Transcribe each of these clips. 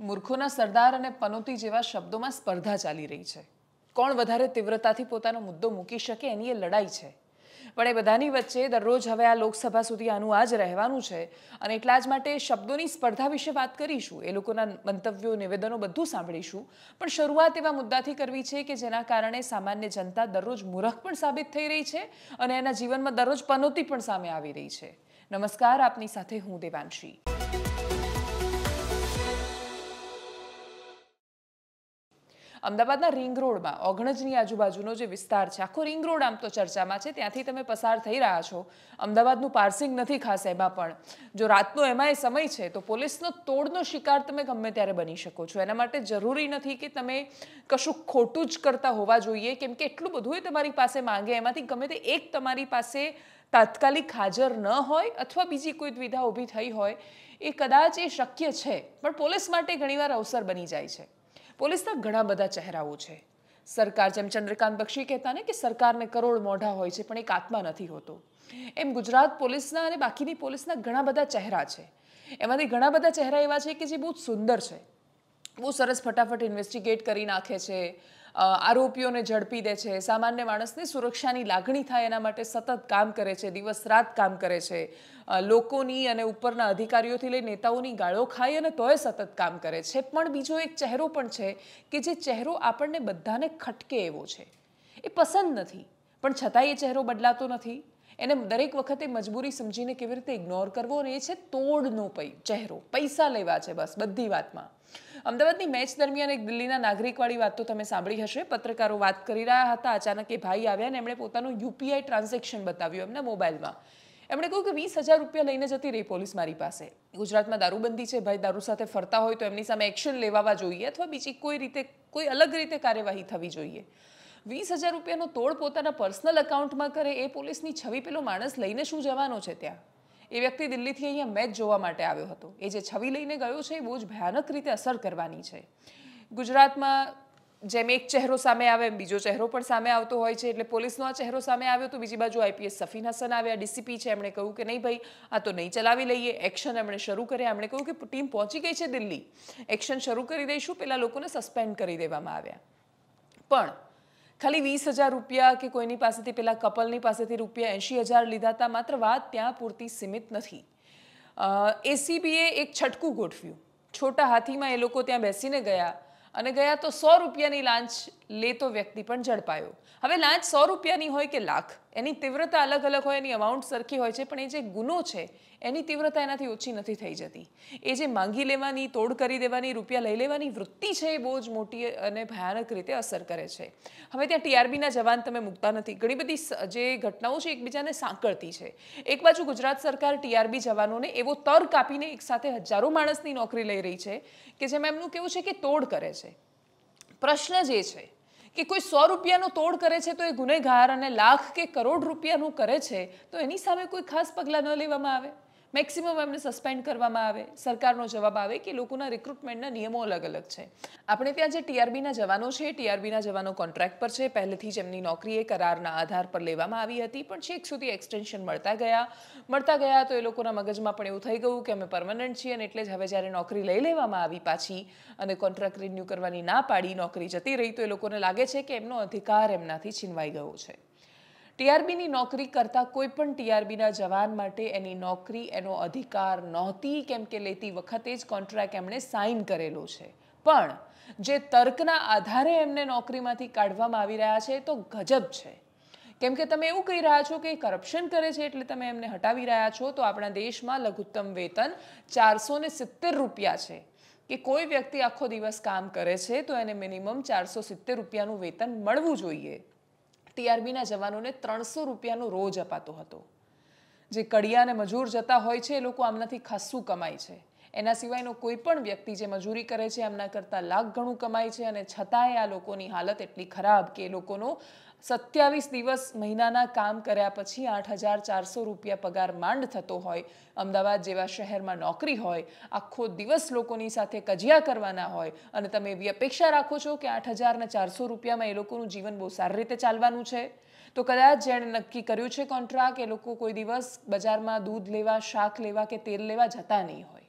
મૂર્ખોના સરદાર અને પનોતી જેવા શબ્દોમાં સ્પર્ધા ચાલી રહી છે. કોણ વધારે તીવ્રતાથી પોતાનો મુદ્દો મૂકી શકે એની એ લડાઈ છે. પણ એ બધાની વચ્ચે દરરોજ હવે આ લોકસભા સુધી આનું આ જ રહેવાનું છે અને એટલા જ માટે શબ્દોની સ્પર્ધા વિશે વાત કરીશું. એ લોકોના મંતવ્યો, નિવેદનો બધું સાંભળીશું. પણ શરૂઆત એવા મુદ્દાથી કરવી છે કે જેના કારણે સામાન્ય જનતા દરરોજ મૂરખ પણ સાબિત થઈ રહી છે અને એના જીવનમાં દરરોજ પનોતી પણ સામે આવી રહી છે. નમસ્કાર, આપની સાથે હું દેવાંશી. અમદાવાદના રિંગ રોડમાં ઓગણજની આજુબાજુનો જે વિસ્તાર છે, આખો રિંગ રોડ આમ તો ચર્ચામાં છે, ત્યાંથી તમે પસાર થઈ રહ્યા છો. અમદાવાદનું પાર્સિંગ નથી ખાસ એમાં પણ. જો રાતનો એમાં એ સમય છે, તો પોલીસનો તોડનો શિકાર તમે ગમે ત્યારે બની શકો છો. એના માટે જરૂરી નથી કે તમે કશું ખોટું જ કરતા હોવા જોઈએ, કેમ કે એટલું બધું એ તમારી પાસે માંગે, એમાંથી ગમે તે એક તમારી પાસે તાત્કાલિક હાજર ન હોય અથવા બીજી કોઈ દ્વિધા ઊભી થઈ હોય, એ કદાચ એ શક્ય છે. પણ પોલીસ માટે ઘણીવાર અવસર બની જાય છે. પોલીસના ઘણા બધા ચહેરાઓ છે. સરકાર જેમ ચંદ્રકાંત બક્ષી કહેતા ને કે સરકારને કરોડ મોઢા હોય છે, પણ એક આત્મા નથી હોતો. એમ ગુજરાત પોલીસના અને બાકીની પોલીસના ઘણા બધા ચહેરા છે. એમાંથી ઘણા બધા ચહેરા એવા છે કે જે બહુ સુંદર છે. બહુ સરસ ફટાફટ ઇન્વેસ્ટિગેટ કરી નાખે છે. આરોપીઓને ઝડપી દે છે. સામાન્ય માણસને સુરક્ષાની લાગણી થાય એના માટે સતત કામ કરે છે. દિવસ રાત કામ કરે છે. લોકોની અને ઉપરના અધિકારીઓથી લઈ નેતાઓની ગાળો ખાય અને તોય સતત કામ કરે છે. પણ બીજો એક ચહેરો પણ છે કે જે ચહેરો આપણને બધાને ખટકે એવો છે. એ પસંદ નથી. પણ છતાંય એ ચહેરો બદલાતો નથી. એને દરેક વખતે મજબૂરી સમજીને કેવી રીતે ઇગ્નોર કરવો અને એ છે તોડનો પૈ ચહેરો. પૈસા લેવા છે બસ બધી વાતમાં. અમદાવાદની મેચ દરમિયાન એક દિલ્હીના નાગરિકવાળી વાત તો તમે સાંભળી હશે. પત્રકારો વાત કરી રહ્યા હતા, અચાનક એ ભાઈ આવ્યા ને એમણે પોતાનું યુપીઆઈ ટ્રાન્ઝેક્શન બતાવ્યું એમના મોબાઈલમાં. એમણે કહ્યું કે વીસ હજાર રૂપિયા લઈને જતી રહી પોલીસ મારી પાસે. ગુજરાતમાં દારૂબંધી છે, ભાઈ દારૂ સાથે ફરતા હોય તો એમની સામે એક્શન લેવા જોઈએ અથવા બીજી કોઈ રીતે, કોઈ અલગ રીતે કાર્યવાહી થવી જોઈએ. વીસ હજાર રૂપિયાનો તોડ પોતાના પર્સનલ એકાઉન્ટમાં કરે, એ પોલીસની છવી પેલો માણસ લઈને શું જવાનો છે ત્યાં? એ વ્યક્તિ દિલ્હીથી અહીંયા મેચ જોવા માટે આવ્યો હતો. એ જે છવી લઈને ગયો છે, એ બહુ જ ભયાનક રીતે અસર કરવાની છે. ગુજરાતમાં જેમ એક ચહેરો સામે આવે, એમ બીજો ચહેરો પણ સામે આવતો હોય છે. એટલે પોલીસનો આ ચહેરો સામે આવ્યો તો બીજી બાજુ આઈપીએસ સફીન હસન આવ્યા, ડીસીપી છે, એમણે કહ્યું કે નહીં ભાઈ, આ તો નહીં ચલાવી લઈએ. એક્શન એમણે શરૂ કર્યા. એમણે કહ્યું કે ટીમ પહોંચી ગઈ છે દિલ્હી. એક્શન શરૂ કરી દઈશું, પેલા લોકોને સસ્પેન્ડ કરી દેવામાં આવ્યા. પણ ખાલી વીસ હજાર રૂપિયા કે કોઈની પાસેથી, પેલા કપલની પાસેથી રૂપિયા એંશી હજાર લીધા હતા, માત્ર વાત ત્યાં પૂરતી સીમિત નથી. એસીબીએ એક છટકું ગોઠવ્યું. છોટા હાથીમાં એ લોકો ત્યાં બેસીને ગયા અને ગયા તો સો રૂપિયાની લાંચ લેતો વ્યક્તિ પણ ઝડપાયો. હવે લાંચ સો રૂપિયાની હોય કે લાખ, એની તીવ્રતા અલગ અલગ હોય, એની અમાઉન્ટ સરખી હોય છે, પણ એ જે ગુનો છે, એની તીવ્રતા એનાથી ઓછી નથી થઈ જતી. એ જે માંગી લેવાની, તોડ કરી દેવાની, રૂપિયા લઈ લેવાની વૃત્તિ છે, એ બહુ જ મોટી અને ભયાનક રીતે અસર કરે છે. હવે ત્યાં ટીઆરબીના જવાન તમે મૂકતા નથી. ઘણી બધી જે ઘટનાઓ છે, એકબીજાને સાંકળતી છે. એક બાજુ ગુજરાત સરકાર ટીઆરબી જવાનોને એવો તર કાપીને એકસાથે હજારો માણસની નોકરી લઈ રહી છે, કે જેમાં એમનું કેવું છે કે તોડ કરે છે. પ્રશ્ન જે છે કે કોઈ સો રૂપિયાનો તોડ કરે છે તો એ ગુનેગાર અને લાખ કે કરોડ રૂપિયાનું કરે છે, તો એની સામે કોઈ ખાસ પગલાં ન લેવામાં આવે? મેક્સિમમ એમને સસ્પેન્ડ કરવામાં આવે, સરકારનો જવાબ આવે કે લોકોના રિક્રુટમેન્ટના નિયમો અલગ અલગ છે. આપણે ત્યાં જે ટીઆરબીના જવાનો છે ટીઆરબીના જવાનો કોન્ટ્રાક્ટ પર છે, પહેલેથી જ એમની નોકરી એ કરારના આધાર પર લેવામાં આવી હતી, પણ છેક સુધી એક્સટેન્શન મળતા ગયા. મળતા ગયા તો એ લોકોના મગજમાં પણ એવું થઈ ગયું કે અમે પરમનન્ટ છીએ અને એટલે જ હવે જ્યારે નોકરી લઈ લેવામાં આવી પાછી અને કોન્ટ્રાક્ટ રિન્યૂ કરવાની ના પાડી, નોકરી જતી રહી, તો એ લોકોને લાગે છે કે એમનો અધિકાર એમનાથી છીનવાઈ ગયો છે. ટીઆરબીની નોકરી કરતા કોઈ પણ ટીઆરબીના જવાન માટે એની નોકરી એનો અધિકાર નહોતી, કેમ કે લેતી વખતે જ કોન્ટ્રાક્ટ એમણે સાઇન કરેલો છે. પણ જે તર્કના આધારે એમને નોકરીમાંથી કાઢવામાં આવી રહ્યા છે તો ગજબ છે. કેમ કે તમે એવું કહી રહ્યા છો કે કરપ્શન કરે છે એટલે તમે એમને હટાવી રહ્યા છો, તો આપણા દેશમાં લઘુત્તમ વેતન ચારસો ને સિત્તેર રૂપિયા છે. કે કોઈ વ્યક્તિ આખો દિવસ કામ કરે છે, તો એને મિનિમમ ચારસો સિત્તેર રૂપિયાનું વેતન મળવું જોઈએ. ટીઆરબીના જવાનોને ત્રણસો રૂપિયાનો રોજ અપાતો હતો. જે કડિયાને મજૂર જતા હોય છે, એ લોકો આમનાથી ખાસ્સું કમાય છે. એના સિવાયનો કોઈ પણ વ્યક્તિ જે મજૂરી કરે છે, એમના કરતાં લાખ ઘણું કમાય છે અને છતાંય આ લોકોની હાલત એટલી ખરાબ કે એ લોકોનો સત્યાવીસ દિવસ મહિનાના કામ કર્યા પછી આઠ હજાર ચારસો રૂપિયા પગાર માંડ થતો હોય. અમદાવાદ જેવા શહેરમાં નોકરી હોય, આખો દિવસ લોકોની સાથે કજિયા કરવાના હોય અને તમે એવી અપેક્ષા રાખો છો કે આઠ હજાર ને ચારસો રૂપિયામાં એ લોકોનું જીવન બહુ સારી રીતે ચાલવાનું છે? તો કદાચ જેણે નક્કી કર્યું છે કોન્ટ્રાક્ટ એ લોકો કોઈ દિવસ બજારમાં દૂધ લેવા, શાક લેવા કે તેલ લેવા જતા નહીં હોય.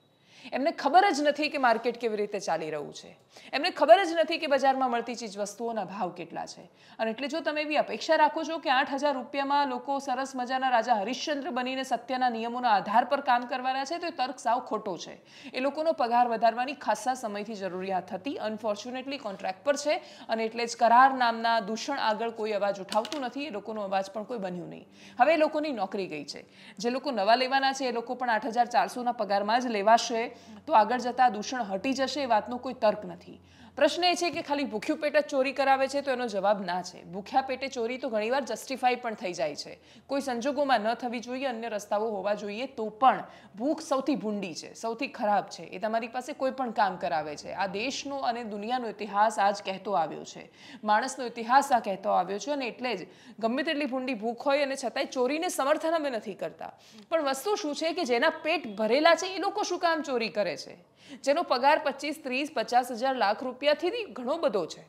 એમને ખબર જ નથી કે માર્કેટ કેવી રીતે ચાલી રહ્યું છે. એમને ખબર જ નથી કે બજારમાં મળતી ચીજ વસ્તુઓના ભાવ કેટલા છે. અને એટલે જો તમે એવી અપેક્ષા રાખો છો કે આઠ હજાર રૂપિયામાં લોકો સરસ મજાના રાજા હરિશ્ચંદ્ર બનીને સત્યના નિયમોના આધાર પર કામ કરવાના છે, તો એ તર્ક સાવ ખોટો છે. એ લોકોનો પગાર વધારવાની ખાસા સમયથી જરૂરિયાત હતી. અનફોર્ચ્યુનેટલી કોન્ટ્રાક્ટ પર છે અને એટલે જ કરાર નામના દૂષણ આગળ કોઈ અવાજ ઉઠાવતું નથી. એ લોકોનો અવાજ પણ કોઈ બન્યું નહીં. હવે એ લોકોની નોકરી ગઈ છે. જે લોકો નવા લેવાના છે, એ લોકો પણ આઠ હજાર ચારસોના પગારમાં જ લેવાશે. તો આગળ જતાં દૂષણ હટી જશે એ વાતનો કોઈ તર્ક નથી. પ્રશ્ન એ છે કે ખાલી ભૂખ્યું પેટ જ ચોરી કરાવે છે તો એનો જવાબ ના છે. ભૂખ્યા પેટે ચોરી તો ઘણીવાર જસ્ટિફાઈ પણ થઈ જાય છે. કોઈ સંજોગોમાં ન થવી જોઈએ, અન્ય રસ્તાઓ હોવા જોઈએ તો પણ ભૂખ સૌથી ભૂંડી છે, સૌથી ખરાબ છે. એ તમારી પાસે કોઈ પણ કામ કરાવે છે. આ દેશનો અને દુનિયાનો ઇતિહાસ આજ કહેતો આવ્યો છે. માણસનો ઇતિહાસ આ કહેતો આવ્યો છે અને એટલે જ ગમે તેટલી ભૂંડી ભૂખ હોય અને છતાંય ચોરીને સમર્થન અમે નથી કરતા. પણ વસ્તુ શું છે કે જેના પેટ ભરેલા છે એ લોકો શું કામ ચોરી કરે છે? જેનો પગાર પચીસ, ત્રીસ, પચાસ હજાર લાખ રૂપિયાથી ઘણો બધો છે.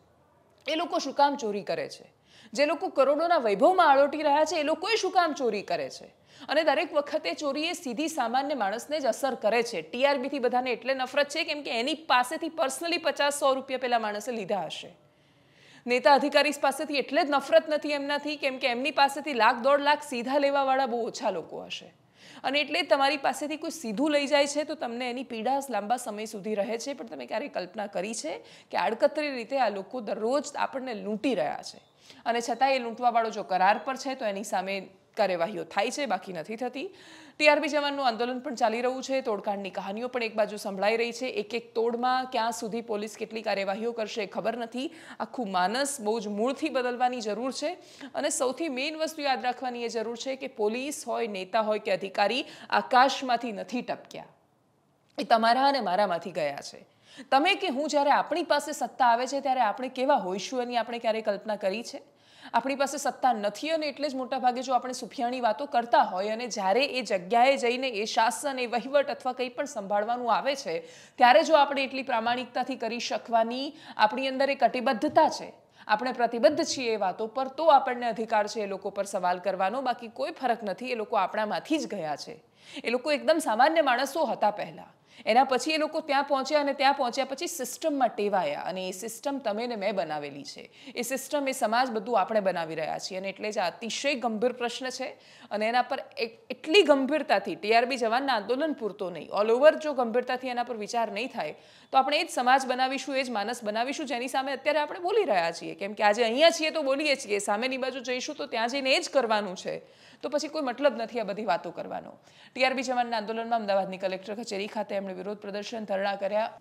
એ લોકો શું કામ ચોરી કરે છે? જે લોકો કરોડોના વૈભવમાં આળોટી રહ્યા છે, એ લોકોએ શું કામ ચોરી કરે છે? અને દરેક વખતે ચોરી એ સીધી સામાન્ય માણસને જ અસર કરે છે. ટીઆરબીથી બધાને એટલે નફરત છે કેમ કે એની પાસેથી પર્સનલી પચાસ સો રૂપિયા પેલા માણસે લીધા હશે. નેતા અધિકારી પાસેથી એટલે જ નફરત નથી એમનાથી કેમ કે એમની પાસેથી લાખ દોઢ લાખ સીધા લેવાવાળા બહુ ઓછા લોકો હશે. અને એટલે તમારી પાસેથી કોઈ સીધું લઈ જાય છે તો તમને એની પીડા લાંબા સમય સુધી રહે છે, પણ તમે ક્યારેય કલ્પના કરી છે કે આડકતરી રીતે આ લોકો દરરોજ આપણને લૂંટી રહ્યા છે? અને છતાં એ લૂંટવાવાળો જો કરાર પર છે તો એની સામે કાર્યવાહીઓ થાય છે, બાકી નથી થતી. ટીઆરબી જવાનનું આંદોલન પણ ચાલી રહ્યું છે. તોડકાંડની કહાનીઓ પણ એક બાજુ સંભળાઈ રહી છે. એક એક તોડમાં ક્યાં સુધી પોલીસ કેટલી કાર્યવાહીઓ કરશે ખબર નથી. આખું માનસ બહુ જ મૂળથી બદલવાની જરૂર છે. અને સૌથી મેઇન વસ્તુ યાદ રાખવાની એ જરૂર છે કે પોલીસ હોય, નેતા હોય કે અધિકારી આકાશમાંથી નથી ટપક્યા. એ તમારા અને મારામાંથી ગયા છે. તમે કે હું જ્યારે આપણી પાસે સત્તા આવે છે, ત્યારે આપણે કેવા હોઈશું એની આપણે ક્યારેય કલ્પના કરી છે? આપણી પાસે સત્તા નથી અને એટલે જ મોટાભાગે જો આપણે સુફિયાણી વાતો કરતા હોય અને જ્યારે એ જગ્યાએ જઈને એ શાસન, એ વહીવટ અથવા કંઈ પણ સંભાળવાનું આવે છે, ત્યારે જો આપણે એટલી પ્રામાણિકતાથી કરી શકવાની આપણી અંદર એ કટિબદ્ધતા છે, આપણે પ્રતિબદ્ધ છીએ એ વાતો પર, તો આપણને અધિકાર છે એ લોકો પર સવાલ કરવાનો. બાકી કોઈ ફરક નથી, એ લોકો આપણામાંથી જ ગયા છે. એ લોકો એકદમ સામાન્ય માણસો હતા પહેલાં. એના પછી એ લોકો ત્યાં પહોંચ્યા અને ત્યાં પહોંચ્યા પછી સિસ્ટમમાં ટેવાયા અને એ સિસ્ટમ તમે ને મેં બનાવેલી છે. એ સિસ્ટમ એ સમાજ બધું આપણે બનાવી રહ્યા છીએ અને એટલે જ આ અતિશય ગંભીર પ્રશ્ન છે અને એના પર એટલી ગંભીરતાથી ટીઆરબી જવાનના આંદોલન પૂરતો નહીં. ઓલ ઓવર જો ગંભીરતાથી એના પર વિચાર નહીં થાય, તો આપણે એ જ સમાજ બનાવીશું, એ જ માનસ બનાવીશું જેની સામે અત્યારે આપણે બોલી રહ્યા છીએ. કેમ કે આજે અહીંયા છીએ તો બોલીએ છીએ, સામેની બાજુ જઈશું તો ત્યાં જઈને એ જ કરવાનું છે. તો પછી કોઈ મતલબ નથી આ બધી વાતો કરવાનો. ટીઆરબી જવાનના આંદોલનમાં અમદાવાદની કલેક્ટર કચેરી ખાતે એમણે વિરોધ પ્રદર્શન ધરણા કર્યા.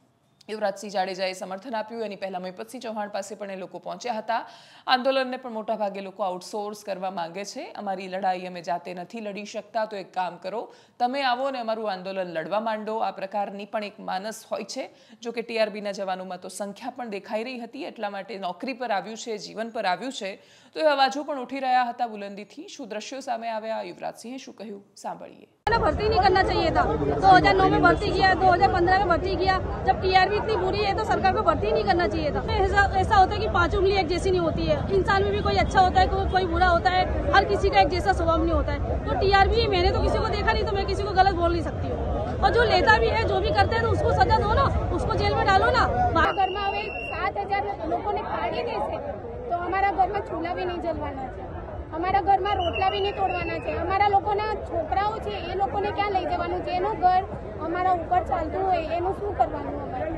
યુવરાજસિંહ જાડેજાએ સમર્થન આપ્યું એની પહેલાં મહિપતસિંહ ચૌહાણ પાસે પણ એ લોકો પહોંચ્યા હતા. આંદોલનને પણ મોટાભાગે લોકો આઉટસોર્સ કરવા માંગે છે. અમારી લડાઈ અમે જાતે નથી લડી શકતા, તો એક કામ કરો. તમે આવો અને અમારું આંદોલન લડવા માંડો. આ પ્રકારની પણ એક માનસ હોય છે. જો કે ટીઆરબીના જવાનોમાં તો સંખ્યા પણ દેખાઈ રહી હતી. એટલા માટે નોકરી પર આવ્યું છે, જીવન પર આવ્યું છે. તો એ અવાજો પણ ઉઠી રહ્યા હતા બુલંદીથી શું દ્રશ્યો સામે આવ્યા યુવરાજસિંહે શું કહ્યું સાંભળીએ भर्ती नहीं करना चाहिए था 2009 में भर्ती किया 2015 में भर्ती किया जब टीआरबी इतनी बुरी है तो सरकार को भर्ती नहीं करना चाहिए था ऐसा ऐसा होता है कि पांच उंगली एक जैसी नहीं होती है इंसान में भी कोई अच्छा होता है कोई कोई बुरा होता है हर किसी का एक जैसा स्वभाव नहीं होता है तो टीआरबी मैंने तो किसी को देखा नहीं तो मैं किसी को गलत बोल नहीं सकती हूँ और जो लेता भी है जो भी करते हैं तो उसको सजा दो ना उसको जेल में डालो ना हमारा घर में હવે સાત હજાર લોકોને કાઢી દેશે તો અમારા ઘરમાં ચૂલા બી નહીં જલવાના છે. અમારા ઘરમાં રોટલા બી નહીં તોડવાના છે. અમારા લોકોના છોકરાઓ છે, એ લોકોને ક્યાં લઈ જવાનું? છે એનું ઘર અમારા ઉપર ચાલતું હોય, એનું શું કરવાનું અમારે?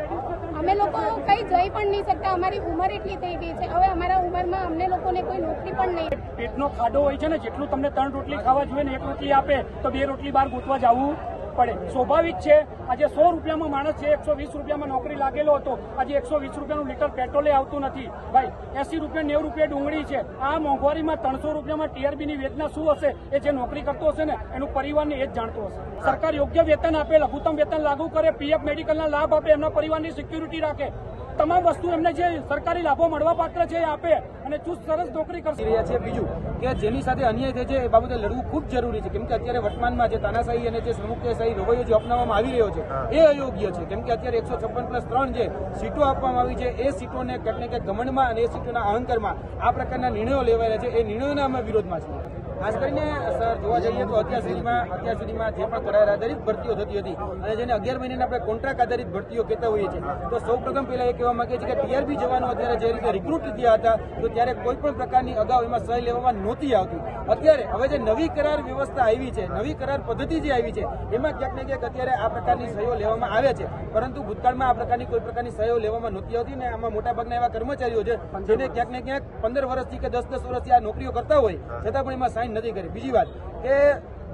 અમે લોકો કઈ જઈ પણ નહીં શકતા. અમારી ઉંમર એટલી થઈ ગઈ છે. હવે અમારા ઉંમરમાં અમને લોકોને કોઈ નોકરી પણ નહીં. પેટનો ખાડો હોય છે ને, જેટલું તમને ત્રણ રોટલી ખાવા જોઈએ ને, એક રોટલી આપે, તો બે રોટલી બહાર ગોતવા જવું. પડે. સ્વાભાવિક છે, આજે સો રૂપિયામાં માણસ છે, એકસો વીસ રૂપિયામાં નોકરી લાગેલો હતો. આજે એકસો વીસ રૂપિયાનું લીટર પેટ્રોલે આવતું નથી. ભાઈ, એસી રૂપિયા, નેવું રૂપિયા ડુંગળી છે. આ મોંઘવારીમાં ત્રણસો રૂપિયામાં ટીઆરબીની વેદના શું હશે? એ જે નોકરી કરતો હશે ને, એનું પરિવારને એ જ જાણતો હશે. સરકાર યોગ્ય વેતન આપે, લઘુત્તમ વેતન લાગુ કરે, પીએફ મેડિકલના લાભ આપે, એમના પરિવારની સિક્યુરિટી રાખે. તમામ વસ્તુ એમને જે સરકારી લાભો મળવા પાત્ર છે એ આપે અને ચુસ્ત સરસ નોકરી કરશે. રહ્યા છે. બીજું કે જેની સાથે અન્યાય થાય છે એ બાબતે લડવું ખૂબ જરૂરી છે. કેમ કે અત્યારે વર્તમાનમાં જે તાનાશાહી અને જે સમુખતાશાહી રવૈયો જે અપનાવવામાં આવી રહ્યો છે એ અયોગ્ય છે. કેમ કે અત્યારે એકસો છપ્પન પ્લસ ત્રણ જે સીટો આપવામાં આવી છે એ સીટોને કંઈક ને ક્યાંક ગમનમાં અને એ સીટોના અહંકારમાં આ પ્રકારના નિર્ણયો લેવાયેલા છે. એ નિર્ણયોના અમે વિરોધમાં છીએ. ખાસ કરીને સર, જોવા જઈએ તો અત્યાર સુધીમાં અત્યાર સુધીમાં જે પણ કરાર આધારિત ભરતીઓ થતી હતી અને જેને અગિયાર મહિનાના આપણે કોન્ટ્રાક્ટ આધારિત ભરતીઓ કહેતા હોઈએ છીએ, તો સૌ પ્રથમ પહેલા એ કહેવા માંગે છે કે ટીઆરબી જવાનો અત્યારે જે રીતે રિક્રુટ થયા હતા, તો ત્યારે કોઈ પણ પ્રકારની અગાઉ એમાં સહી લેવામાં નહોતી આવતી. અત્યારે હવે જે નવી કરાર વ્યવસ્થા આવી છે, નવી કરાર પદ્ધતિ જે આવી છે, એમાં ક્યાંક ને ક્યાંક અત્યારે આ પ્રકારની સહીઓ લેવામાં આવે છે. પરંતુ ભૂતકાળમાં આ પ્રકારની કોઈ પ્રકારની સહીઓ લેવામાં નહોતી આવતી ને આમાં મોટાભાગના એવા કર્મચારીઓ છે, જેને ક્યાંક ને ક્યાંક પંદર વર્ષથી કે દસ દસ વર્ષથી આ નોકરીઓ કરતા હોય. છતાં પણ એમાં સાઇન નથી કરી. બીજી વાત કે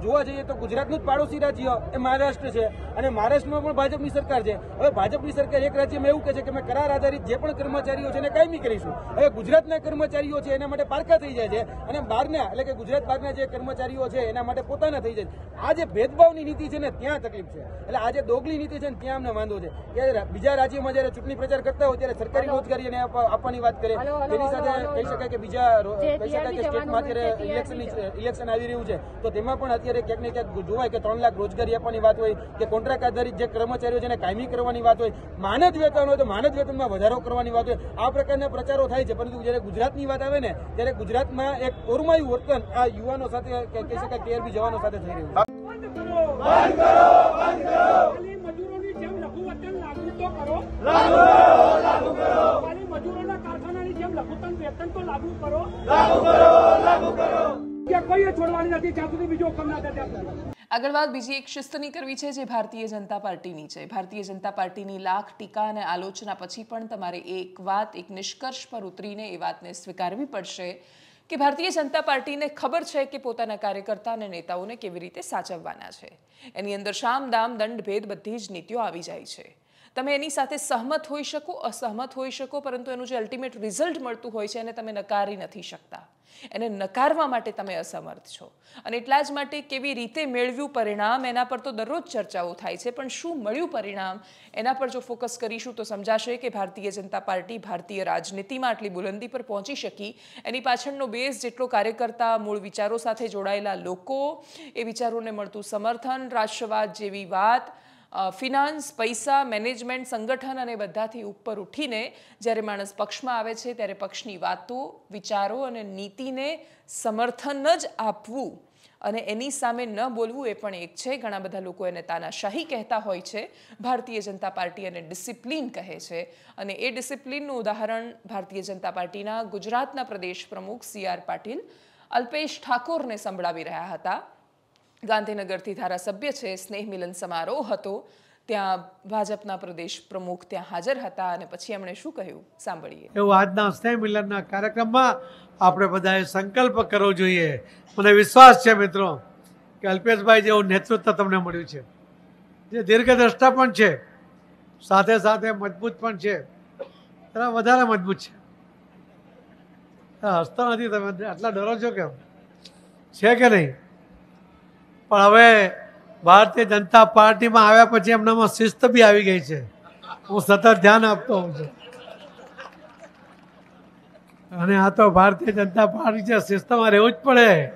જોવા જઈએ તો ગુજરાતનું જ પાડોશી રાજ્ય એ મહારાષ્ટ્ર છે અને મહારાષ્ટ્રમાં પણ ભાજપની સરકાર છે. હવે ભાજપની સરકાર એક રાજ્યમાં એવું કહે છે કે અમે કરાર આધારિત જે પણ કર્મચારીઓ છે એને કાયમી કરીશું. હવે ગુજરાતના કર્મચારીઓ છે એના માટે પારકા થઈ જાય છે અને બહારના એટલે કે ગુજરાત બહારના જે કર્મચારીઓ છે એના માટે પોતાના થઈ જાય છે. આ જે ભેદભાવની નીતિ છે ને ત્યાં તકલીફ છે. એટલે આ જે દોગલી નીતિ છે ને ત્યાં અમને વાંધો છે. કે બીજા રાજ્યોમાં જયારે ચૂંટણી પ્રચાર કરતા હોય ત્યારે સરકારી રોજગારી એને આપવા- આપવાની વાત કરે. તેની સાથે કહી શકાય કે બીજા કહી શકાય કે સ્ટેટમાં અત્યારે ઇલેક્શન ઇલેક્શન આવી રહ્યું છે. તો તેમાં પણ અત્યારે ક્યાંક ને ક્યાંક જોવાય કે ત્રણ લાખ રોજગારી આપવાની વાત હોય કે કોન્ટ્રાક્ટ આધારિત જે કર્મચારીઓ છે એને કાયમી કરવાની વાત હોય માનદ વેતન હોય તો માનદ વેતનમાં વધારો કરવાની વાત હોય. આ પ્રકારના પ્રચારો થાય છે પરંતુ જ્યારે ગુજરાતની વાત આવે ને ત્યારે ગુજરાતમાં એક કોરમાયું વર્તન આ યુવાનો સાથે કે કહી શકાય કેઆરબી જવાનો સાથે થઈ રહ્યું છે. બંધ કરો બંધ કરો બંધ કરો. ખાલી મજૂરોની જેમ લઘુવતન લાગુ તો કરો. લાગુ કરો લાગુ કરો. ખાલી મજૂરોના કારખાનાની જેમ લઘુત્તમ વેતન તો લાગુ કરો. લાગુ કરો લાગુ કરો. કોઈએ છોડવાની નથી, જ્યાં સુધી બીજો હુકમ ના થાય આગળ વાત બીજી એક શિસ્તની કરવી છે જે ભારતીય જનતા પાર્ટીની છે. ભારતીય જનતા પાર્ટીની લાખ ટીકા અને આલોચના પછી પણ તમારે એક વાત, એક નિષ્કર્ષ પર ઉતરીને એ વાતને સ્વીકારવી પડશે કે ભારતીય જનતા પાર્ટીને ખબર છે કે પોતાના કાર્યકર્તા અને નેતાઓને કેવી રીતે સાચવવાના છે. એની અંદર શામ, દામ, દંડ, ભેદ બધી જ નીતિઓ આવી જાય છે. તમે એની સાથે સહમત હોઈ શકો, અસહમત હોઈ શકો, પરંતુ એનું જે અલ્ટિમેટ રિઝલ્ટ મળતું હોય છે એને તમે નકારી નથી શકતા. એને નકારવા માટે તમે અસમર્થ છો. અને એટલા જ માટે કેવી રીતે મેળવ્યું પરિણામ, એના પર તો દરરોજ ચર્ચાઓ થાય છે, પણ શું મળ્યું પરિણામ? એના પર જો ફોકસ કરીશું તો સમજાશે કે ભારતીય જનતા પાર્ટી ભારતીય રાજનીતિમાં આટલી બુલંદી પર પહોંચી શકી. એની પાછળનો બેઝ જેટલો કાર્યકર્તા, મૂળ વિચારો સાથે જોડાયેલા લોકો, એ વિચારોને મળતું સમર્થન, રાષ્ટ્રવાદ જેવી વાત ફિનાન્સ, પૈસા, મેનેજમેન્ટ, સંગઠન અને બધાથી ઉપર ઉઠીને જ્યારે માણસ પક્ષમાં આવે છે ત્યારે પક્ષની વાતો, વિચારો અને નીતિને સમર્થન જ આપવું અને એની સામે ન બોલવું એ પણ એક છે. ઘણા બધા લોકો એને તાનાશાહી કહેતા હોય છે. ભારતીય જનતા પાર્ટી અને ડિસિપ્લિન કહે છે અને એ ડિસિપ્લિનનું ઉદાહરણ ભારતીય જનતા પાર્ટીના ગુજરાતના પ્રદેશ પ્રમુખ સી આર પાટીલ અલ્પેશ ઠાકોરને સંભળાવી રહ્યા હતા. ગાંધીનગરથી ધારાસભ્ય છે, સ્નેહ મિલન સમારોહ હતો. ત્યાં ભાજપના પ્રદેશ પ્રમુખ ત્યાં હાજર હતા અને પછી એમણે શું કહ્યું? સાંભળીએ. એવું આજના સ્નેહ મિલનના કાર્યક્રમમાં આપણે બધાએ સંકલ્પ કરવો જોઈએ. મને વિશ્વાસ છે મિત્રો કે અલ્પેશભાઈ જેવું નેતૃત્વ તમને મળ્યું છે. જે દીર્ઘદ્રષ્ટા પણ છે, સાથે સાથે મજબૂત પણ છે. એના વધારે મજબૂત છે. હસતા નથી તમે, આટલા ડરો છો કેમ? છે કે નહીં? પણ હવે ભારતીય જનતા પાર્ટીમાં આવ્યા પછી એમનામાં શિસ્ત બી આવી ગઈ છે. હું સતત ધ્યાન આપતો હોઉં છું. અને આ તો ભારતીય જનતા પાર્ટી છે, શિસ્તમાં રહેવું જ પડે.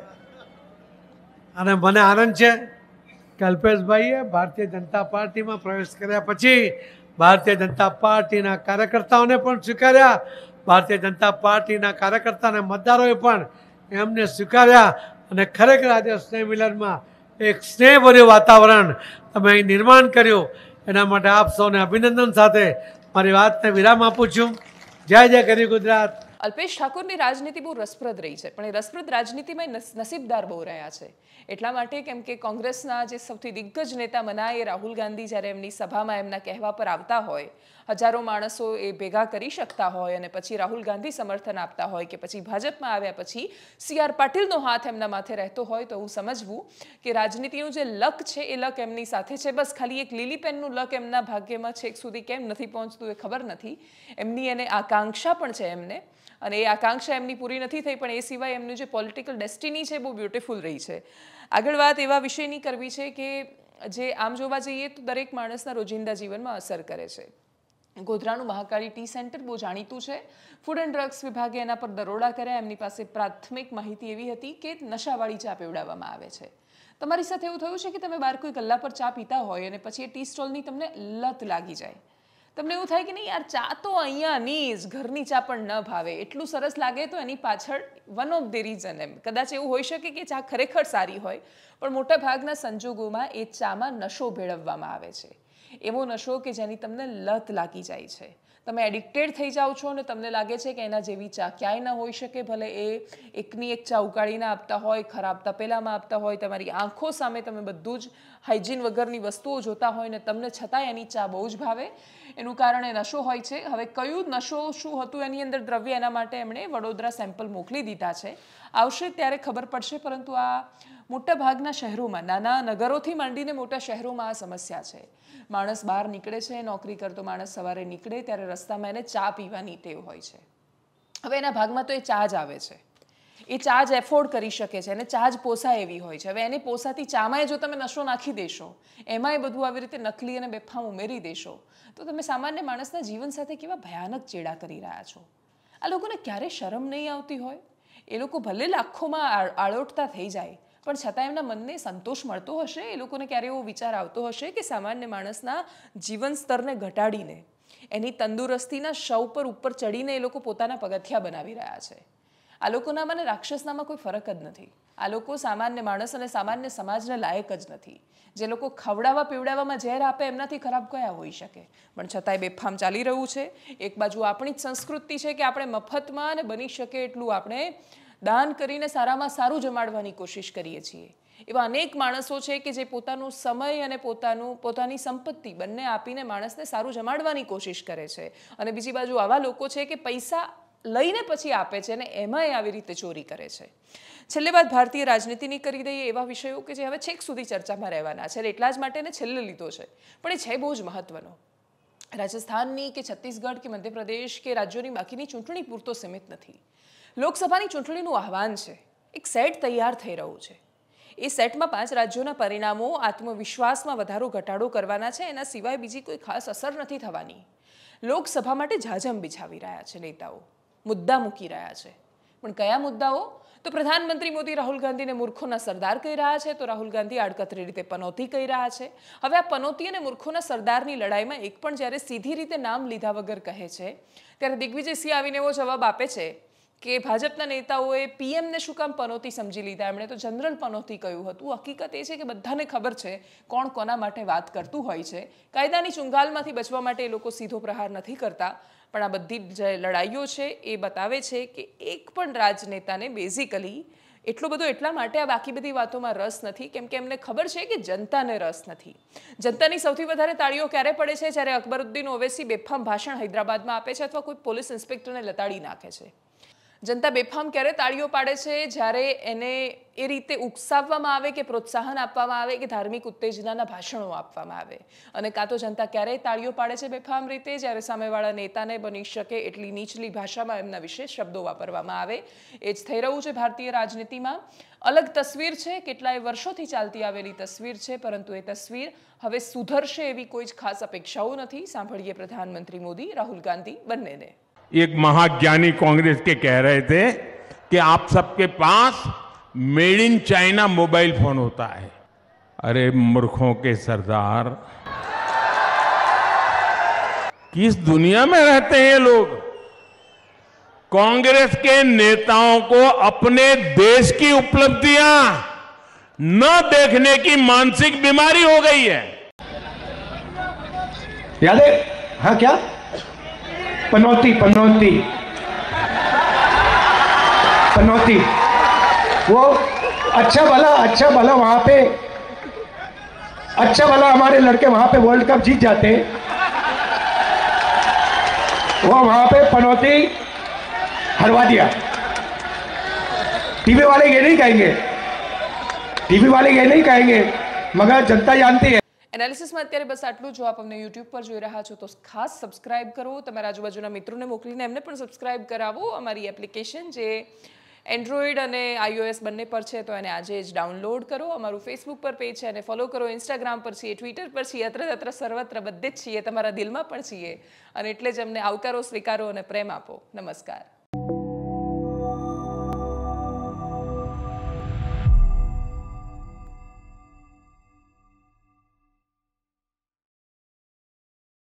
અને મને આનંદ છે કે અલ્પેશભાઈએ ભારતીય જનતા પાર્ટીમાં પ્રવેશ કર્યા પછી ભારતીય જનતા પાર્ટીના કાર્યકર્તાઓને પણ સ્વીકાર્યા. ભારતીય જનતા પાર્ટીના કાર્યકર્તાને મતદારોએ પણ એમને સ્વીકાર્યા. અને ખરેખર આજે સ્નેહ મિલનમાં એક સ્નેહભર્યું વાતાવરણ તમે અહીં નિર્માણ કર્યું. એના માટે આપ સૌને અભિનંદન સાથે મારી વાતને વિરામ આપું છું. જય જય કરી ગુજરાત. અલ્પેશ ઠાકોરની રાજનીતિ બહુ રસપ્રદ રહી છે, પણ એ રસપ્રદ રાજનીતિમાં નસીબદાર બહુ રહ્યા છે. એટલા માટે કેમ કે કોંગ્રેસના જે સૌથી દિગ્ગજ નેતા મનાય રાહુલ ગાંધી જ્યારે એમની સભામાં એમના કહેવા પર આવતા હોય હજારો માણસો એ ભેગા કરી શકતા હોય અને પછી રાહુલ ગાંધી સમર્થન આપતા હોય કે પછી ભાજપમાં આવ્યા પછી સી આર પાટીલનો હાથ એમના માથે રહેતો હોય તો એવું સમજવું કે રાજનીતિનું જે લક છે એ લક એમની સાથે છે. બસ ખાલી એક લીલી પેનનું લક એમના ભાગ્યમાં છેક સુધી કેમ નથી પહોંચતું એ ખબર નથી. એમની એને આકાંક્ષા પણ છે એમને અને એ આકાંક્ષા એમની પૂરી નથી થઈ પણ એ સિવાય એમનું જે પોલિટિકલ ડેસ્ટિની છે બહુ બ્યુટિફુલ રહી છે. આગળ વાત એવા વિષયની કરવી છે કે જે આમ જોવા જઈએ તો દરેક માણસના રોજિંદા જીવનમાં અસર કરે છે. ગોધરાનું મહાકાળી ટી સેન્ટર બહુ જાણીતું છે. ફૂડ એન્ડ ડ્રગ્સ વિભાગે એના પર દરોડા કર્યા. એમની પાસે પ્રાથમિક માહિતી એવી હતી કે નશાવાળી ચા પીવડાવવામાં આવે છે. તમારી સાથે એવું થયું છે કે તમે બહાર કોઈ ગલ્લા પર ચા પીતા હોય અને પછી એ ટી સ્ટોલની તમને લત લાગી જાય. તમને એવું થાય કે નહીં, યાર, ચા તો અહીંયાની જ, ઘરની ચા પણ ન ભાવે. એટલું સરસ લાગે તો એની પાછળ વન ઓફ ધ રીઝન એમ. કદાચ એવું હોઈ શકે કે ચા ખરેખર સારી હોય, પણ મોટાભાગના સંજોગોમાં એ ચામાં નશો ભેળવવામાં આવે છે. એવો નશો કે જેની તમને લત લાગી જાય છે. તમે એડિક્ટેડ થઈ જાઓ છો અને તમને લાગે છે કે એના જેવી ચા ક્યાંય ન હોઈ શકે, ભલે એ એકની એક ચા ઉકાળીને આપતા હોય, ખરાબ તપેલામાં આપતા હોય, તમારી આંખો સામે તમે બધું જ હાઇજીન વગરની વસ્તુઓ જોતા હોય ને તમને છતાંય એની ચા બહુ જ ભાવે. એનું કારણ એ નશો હોય છે. હવે કયું નશો શું હતું એની અંદર દ્રવ્ય એના માટે એમણે વડોદરા સેમ્પલ મોકલી દીધા છે. આવશે ત્યારે ખબર પડશે, પરંતુ આ મોટા ભાગના શહેરોમાં, નાના નગરોથી માંડીને મોટા શહેરોમાં આ સમસ્યા છે. માણસ બહાર નીકળે છે, નોકરી કરતો માણસ સવારે નીકળે ત્યારે રસ્તામાં એને ચા પીવાની ટેવ હોય છે. હવે એના ભાગમાં તો એ ચા જ આવે છે. એ ચા જ એફોર્ડ કરી શકે છે અને ચા જ પોસાય એવી હોય છે. હવે એને પોસાતી ચામાંય જો તમે નશો નાખી દેશો, એમાંય બધું આવી રીતે નકલી અને બેફામ ઉમેરી દેશો, તો તમે સામાન્ય માણસના જીવન સાથે કેવા ભયાનક ચેડા કરી રહ્યા છો? આ લોકોને ક્યારે શરમ નહીં આવતી હોય? એ લોકો ભલે લાખોમાં આળોટતા થઈ જાય પણ છતાં એમના મનને સંતોષ મળતો હશે? એ લોકોને ક્યારે એવો વિચાર આવતો હશે કે સામાન્ય માણસના જીવન સ્તરને ઘટાડીને, એની તંદુરસ્તીના શવ પર ઉપર ચડીને એ લોકો પોતાના પગથિયા બનાવી રહ્યા છે? આ લોકોના મને રાક્ષસનામાં કોઈ ફરક જ નથી. આ લોકો સામાન્ય માણસ અને સામાન્ય સમાજને લાયક જ નથી. જે લોકો ખવડાવવા પીવડાવવામાં ઝેર આપે એમનાથી ખરાબ કયા હોઈ શકે? પણ છતાંય બેફામ ચાલી રહ્યું છે. એક બાજુ આપણી જ સંસ્કૃતિ છે કે આપણે મફતમાં અને બની શકે એટલું આપણે દાન કરીને સારામાં સારું જમાડવાની કોશિશ કરીએ છીએ. એવા અનેક માણસો છે કે જે પોતાનો સમય અને પોતાનું, પોતાની સંપત્તિ બંને આપીને માણસને સારું જમાડવાની કોશિશ કરે છે. અને બીજી બાજુ આવા લોકો છે કે પૈસા લઈને પછી આપે છે અને એમાંય આવી રીતે ચોરી કરે છે. છેલ્લે બાદ ભારતીય રાજનીતિની કરી દઈએ એવા વિષયો કે જે હવે છેક સુધી ચર્ચામાં રહેવાના છે એટલા જ માટે એને છેલ્લે લીધો છે. પણ એ છે બહુ જ મહત્વનો. રાજસ્થાનની કે છત્તીસગઢ કે મધ્યપ્રદેશ કે રાજ્યોની બાકીની ચૂંટણી પૂરતો સીમિત નથી. લોકસભાની ચૂંટણીનું આહવાન છે. એક સેટ તૈયાર થઈ રહ્યું છે. એ સેટમાં પાંચ રાજ્યોના પરિણામો, આત્મવિશ્વાસમાં વધારો, ઘટાડો કરવાના છે. એના સિવાય બીજી કોઈ ખાસ અસર નથી થવાની. લોકસભા માટે ઝાઝમ બિછાવી રહ્યા છે નેતાઓ. મુદ્દા મૂકી રહ્યા છે. પણ કયા મુદ્દાઓ? તો પ્રધાનમંત્રી મોદી રાહુલ ગાંધીને મૂર્ખોના સરદાર કહી રહ્યા છે. તો રાહુલ ગાંધી આડકતરી રીતે પનોતી કહી રહ્યા છે. હવે આ પનોતી અને મૂર્ખોના સરદારની લડાઈમાં એક પણ જ્યારે સીધી રીતે નામ લીધા વગર કહે છે, ત્યારે દિગ્વિજયસિંહ આવીને એવો જવાબ આપે છે કે ભાજપના નેતાઓએ પીએમને શું કામ પનોતી સમજી લીધા? એમણે તો જનરલ પનોતી કહ્યું હતું. હકીકત એ છે કે બધાને ખબર છે કોણ કોના માટે વાત કરતું હોય છે. કાયદાની ચુંગાલમાંથી બચવા માટે એ લોકો સીધો પ્રહાર નથી કરતા. પણ આ બધી જે લડાઈઓ છે એ બતાવે છે કે એક પણ રાજનેતાને બેઝિકલી એટલો બધો એટલા માટે આ બાકી બધી વાતોમાં રસ નથી. કેમ કે એમને ખબર છે કે જનતાને રસ નથી. જનતાની સૌથી વધારે તાળીઓ ક્યારે પડે છે? જ્યારે અકબરુદ્દીન ઓવેસી બેફામ ભાષણ હૈદરાબાદમાં આપે છે અથવા કોઈ પોલીસ ઇન્સ્પેક્ટરને લતાડી નાખે છે. જનતા બેફામ ક્યારે તાળીઓ પાડે છે? જ્યારે એને એ રીતે ઉકસાવવામાં આવે કે પ્રોત્સાહન આપવામાં આવે કે ધાર્મિક ઉત્તેજનાના ભાષણો આપવામાં આવે? અને કાં તો જનતા ક્યારેય તાળીઓ પાડે છે બેફામ રીતે? જ્યારે સામેવાળા નેતાને બની શકે એટલી નીચલી ભાષામાં એમના વિશે શબ્દો વાપરવામાં આવે? એ જ થઈ રહ્યું છે ભારતીય રાજનીતિમાં. અલગ તસવીર છે, કેટલાય વર્ષોથી ચાલતી આવેલી તસવીર છે, પરંતુ એ તસવીર હવે સુધરશે એવી કોઈ જ ખાસ અપેક્ષાઓ નથી. સાંભળીએ પ્રધાનમંત્રી મોદી, રાહુલ ગાંધી બંનેને. एक महाज्ञानी कांग्रेस के कह रहे थे कि आप सबके पास made in China mobile phone होता है। अरे मूर्खों के सरदार। किस दुनिया में रहते हैं लोग? कांग्रेस के नेताओं को अपने देश की उपलब्धियाँ न देखने की मानसिक बीमारी हो गई है। याद है हाँ क्या? पनौती पनौती पनौती वो अच्छा भला अच्छा भला वहाँ पे अच्छा भला हमारे लड़के वहाँ पे वर्ल्ड कप जीत जाते। वो वहाँ पे पनौती हरवा दिया। टीवी वाले ये नहीं कहेंगे। टीवी वाले ये नहीं कहेंगे, मगर जनता जानती है। એનાલિસિસમાં અત્યારે બસ આટલું જો. આપ અમને યુટ્યુબ પર જોઈ રહ્યા છો તો ખાસ સબસ્ક્રાઇબ કરો. તમારા આજુબાજુના મિત્રોને મોકલીને એમને પણ સબસ્ક્રાઇબ કરાવો. અમારી એપ્લિકેશન જે એન્ડ્રોઈડ અને આઈઓએસ બંને પર છે, તો એને આજે જ ડાઉનલોડ કરો. અમારું ફેસબુક પર પેજ છે અને ફોલો કરો. ઇન્સ્ટાગ્રામ પર છીએ ટ્વિટર પર છીએ અત્ર તત્ર સર્વત્ર બધે જ છીએ. તમારા દિલમાં પણ છીએ. અને એટલે જ અમને આવકારો, સ્વીકારો અને પ્રેમ આપો. નમસ્કાર.